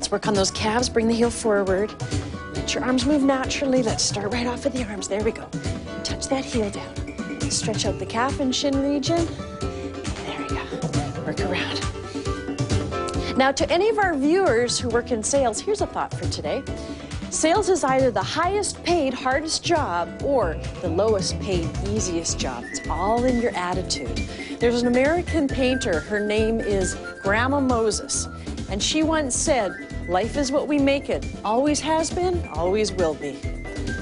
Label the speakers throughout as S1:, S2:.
S1: Let's work on those calves. Bring the heel forward. Let your arms move naturally. Let's start right off with the arms. There we go. Touch that heel down. Stretch out the calf and shin region. There we go. Work around. Now, to any of our viewers who work in sales, here's a thought for today. Sales is either the highest paid, hardest job or the lowest paid, easiest job. It's all in your attitude. There's an American painter, her name is Grandma Moses, and she once said, Life is what we make it. Always has been, always will be.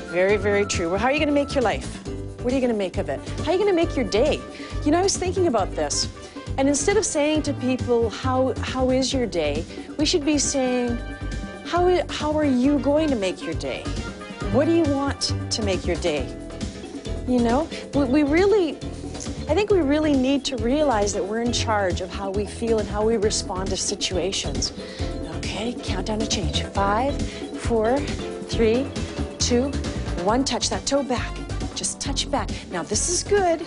S1: Very, very true. Well, how are you going to make your life? What are you going to make of it? How are you going to make your day? You know, I was thinking about this. And instead of saying to people, how, how is your day? We should be saying, how, how are you going to make your day? What do you want to make your day? You know, we, we really, I think we really need to realize that we're in charge of how we feel and how we respond to situations. Okay, countdown to change. Five, four, three, two, one. Touch that toe back. Just touch back. Now this is good.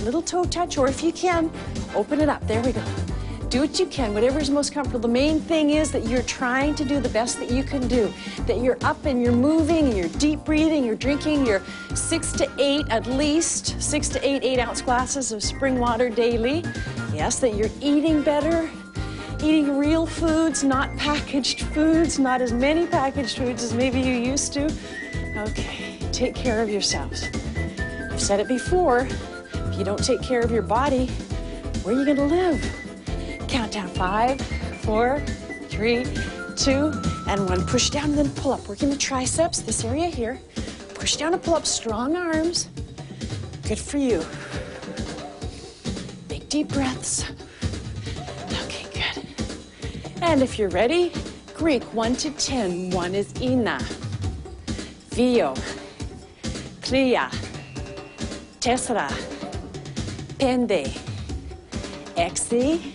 S1: Little toe touch, or if you can, open it up. There we go. Do what you can, whatever is most comfortable. The main thing is that you're trying to do the best that you can do. That you're up and you're moving and you're deep breathing, you're drinking your six to eight, at least six to eight eight ounce glasses of spring water daily. Yes, that you're eating better, eating real foods, not packaged foods, not as many packaged foods as maybe you used to. Okay, take care of yourselves. I've said it before, if you don't take care of your body, where are you gonna live? Countdown five, four, three, two, and one. Push down and then pull up. Working the triceps, this area here. Push down and pull up, strong arms. Good for you. Big deep breaths. And if you're ready, Greek, one to ten. One is Ina, Vio, Clia, Tesra, Pende, Exi,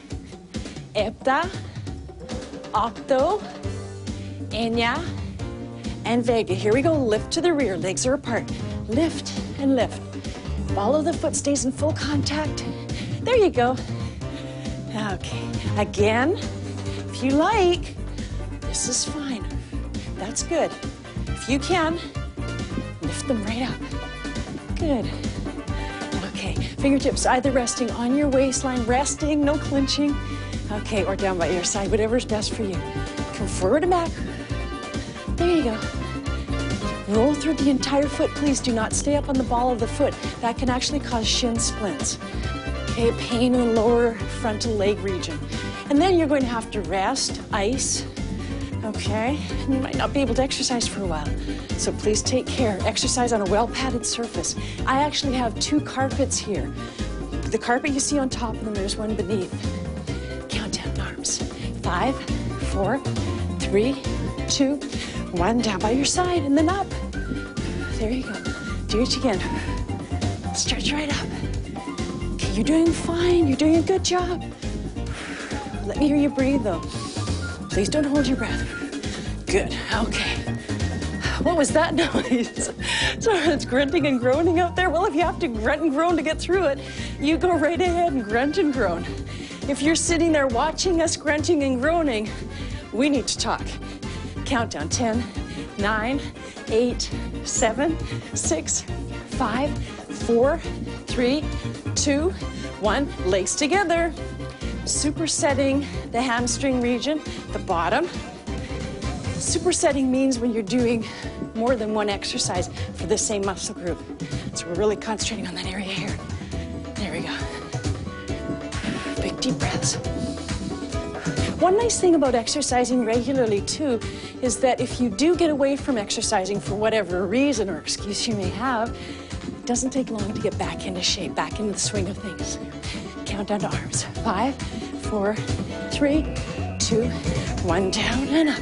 S1: Epta, Octo, Enya, and Vega. Here we go. Lift to the rear. Legs are apart. Lift and lift. Follow the foot stays in full contact. There you go. Okay. Again, if you like, this is fine. That's good. If you can, lift them right up. Good. Okay. Fingertips either resting on your waistline, resting, no clenching. Okay, or down by your side, whatever's best for you. Come forward and back. There you go. Roll through the entire foot. Please do not stay up on the ball of the foot. That can actually cause shin splints. Okay, pain in the lower frontal leg region. And then you're going to have to rest, ice, okay? You might not be able to exercise for a while. So please take care. Exercise on a well padded surface. I actually have two carpets here. The carpet you see on top, and then there's one beneath Count down arms. Five, four, three, two, one. Down by your side and then up. There you go. Do it again. Stretch right up. Okay, you're doing fine. You're doing a good job. Let me hear you breathe though. Please don't hold your breath. Good. Okay. What was that noise? so it's grunting and groaning out there. Well, if you have to grunt and groan to get through it, you go right ahead and grunt and groan. If you're sitting there watching us grunting and groaning, we need to talk. Countdown 10, 9, 8, 7, 6, 5, 4, 3, 2, 1. Legs together. Supersetting the hamstring region, the bottom. Supersetting means when you're doing more than one exercise for the same muscle group. So we're really concentrating on that area here. There we go Big deep breaths. One nice thing about exercising regularly, too, is that if you do get away from exercising for whatever reason or excuse you may have, it doesn't take long to get back into shape, back into the swing of things. Count down to arms. Five, four, three, two, one, down and up.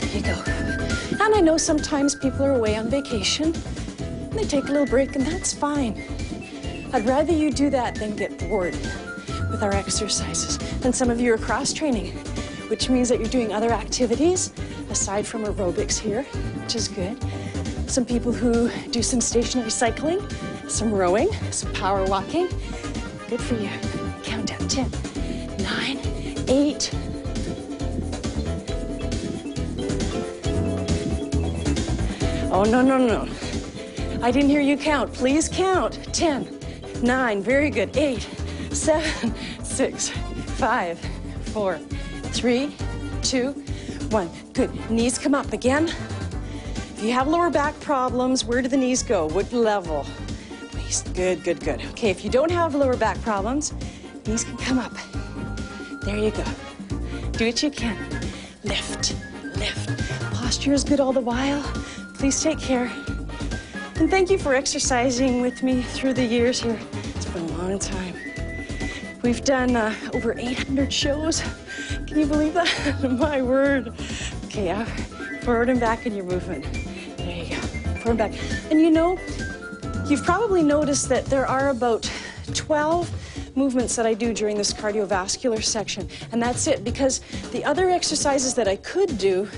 S1: There you go. And I know sometimes people are away on vacation, and they take a little break, and that's fine. I'd rather you do that than get bored with our exercises. And some of you are cross training, which means that you're doing other activities aside from aerobics here, which is good. Some people who do some stationary cycling, some rowing, some power walking. Good for you. 10, 9, 8, Oh, no, no, no. I didn't hear you count. Please count. 10, 9, very good. 8, 7, 6, 5, 4, 3, 2, 1. Good. Knees come up again. If you have lower back problems, where do the knees go? What level? Good, good, good. Okay, if you don't have lower back problems, knees can come up. There you go. Do what you can. Lift, lift. Posture is good all the while. Please take care. And thank you for exercising with me through the years here. It's been a long time. We've done uh, over 800 shows. Can you believe that? My word. Okay, uh, forward and back in your movement. There you go. Forward and back. And you know, you've probably noticed that there are about 12 movements that I do during this cardiovascular section. And that's it, because the other exercises that I could do,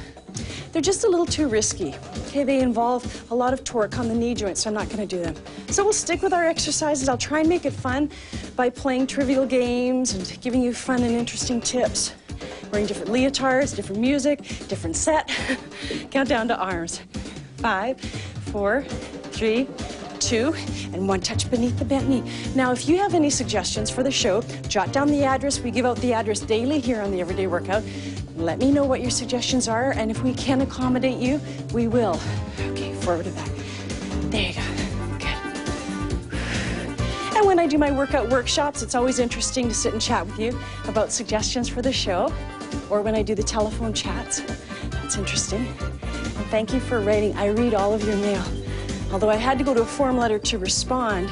S1: they're just a little too risky. Okay, they involve a lot of torque on the knee joints, so I'm not going to do them. So we'll stick with our exercises. I'll try and make it fun by playing trivial games and giving you fun and interesting tips. Wearing different leotards, different music, different set. Count down to arms. Five, four, three, two, and one touch beneath the bent knee. Now, if you have any suggestions for the show, jot down the address. We give out the address daily here on the Everyday Workout. Let me know what your suggestions are, and if we can accommodate you, we will. Okay, forward and back. There you go. Good. And when I do my workout workshops, it's always interesting to sit and chat with you about suggestions for the show, or when I do the telephone chats. That's interesting. And thank you for writing. I read all of your mail. Although I had to go to a form letter to respond,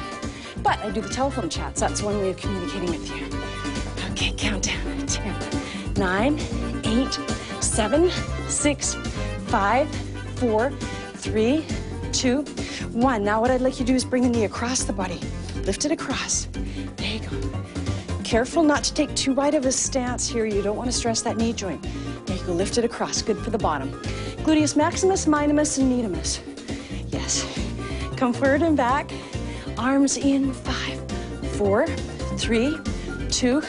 S1: but I do the telephone chats. That's one way of communicating with you. Okay, countdown. 10, 9, eight, seven, six, five, four, three, two, one. Now what I'd like you to do is bring the knee across the body. Lift it across. There you go. Careful not to take too wide of a stance here. You don't want to stress that knee joint. There you go. Lift it across. Good for the bottom. Gluteus maximus, minimus, and medius. Yes. Come forward and back. Arms in five, four, three, two,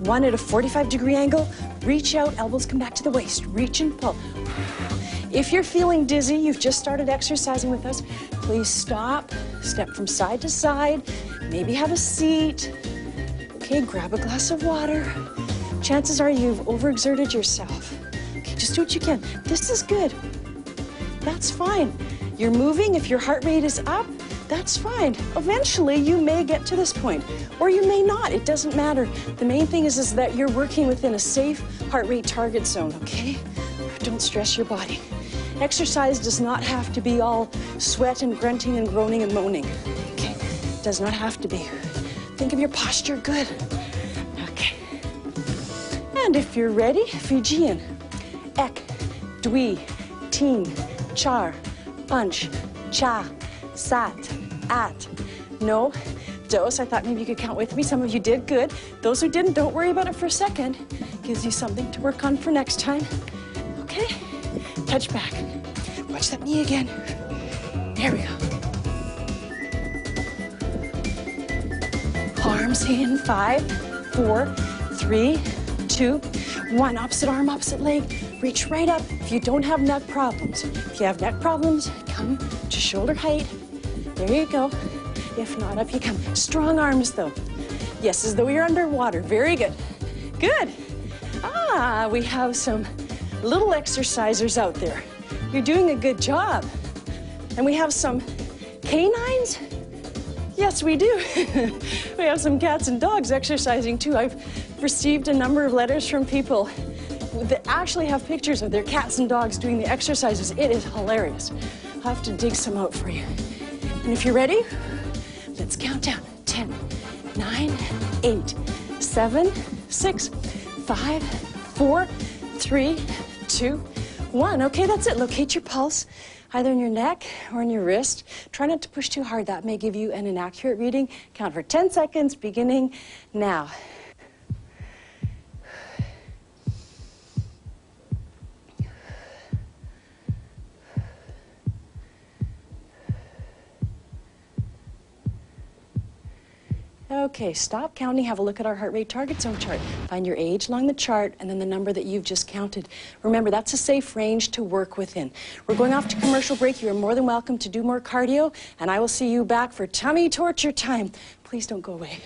S1: one at a 45 degree angle. Reach out, elbows come back to the waist. Reach and pull. If you're feeling dizzy, you've just started exercising with us, please stop, step from side to side, maybe have a seat. Okay, grab a glass of water. Chances are you've overexerted yourself. Okay, just do what you can. This is good. That's fine. You're moving. If your heart rate is up, that's fine. Eventually, you may get to this point, or you may not. It doesn't matter. The main thing is, is that you're working within a safe heart rate target zone, okay? Don't stress your body. Exercise does not have to be all sweat and grunting and groaning and moaning, okay? It does not have to be. Think of your posture good. Okay. And if you're ready, Fijian. Ek, dwi, teen, char, punch, cha, sat, at, no, dose. I thought maybe you could count with me. Some of you did good. Those who didn't, don't worry about it for a second. Gives you something to work on for next time. Okay? Touch back. Watch that knee again. There we go. Arms in five, four, three, two, one. Opposite arm, opposite leg. Reach right up. If you don't have neck problems, if you have neck problems, come to shoulder height. There you go. If not, up you come. Strong arms, though. Yes, as though you're underwater. Very good. Good. Ah, we have some little exercisers out there. You're doing a good job. And we have some canines. Yes, we do. we have some cats and dogs exercising too. I've received a number of letters from people that actually have pictures of their cats and dogs doing the exercises. It is hilarious. I'll have to dig some out for you. And if you're ready, let's count down 10, 9, 8, 7, 6, 5, 4, 3, 2, 1. Okay, that's it. Locate your pulse either in your neck or in your wrist. Try not to push too hard. That may give you an inaccurate reading. Count for 10 seconds, beginning now. Okay, stop counting. Have a look at our heart rate target zone chart. Find your age along the chart and then the number that you've just counted. Remember, that's a safe range to work within. We're going off to commercial break. You are more than welcome to do more cardio, and I will see you back for tummy torture time. Please don't go away.